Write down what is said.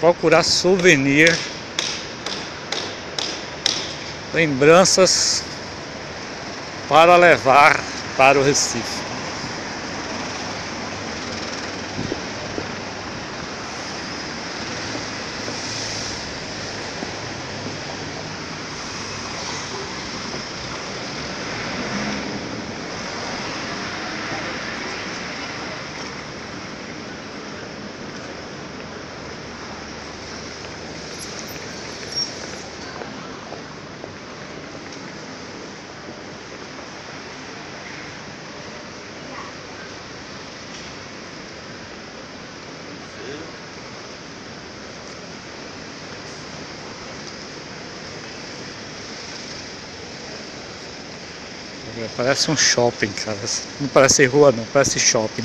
procurar souvenir, lembranças para levar para o Recife. Parece um shopping, cara. Não parece rua, não, parece shopping.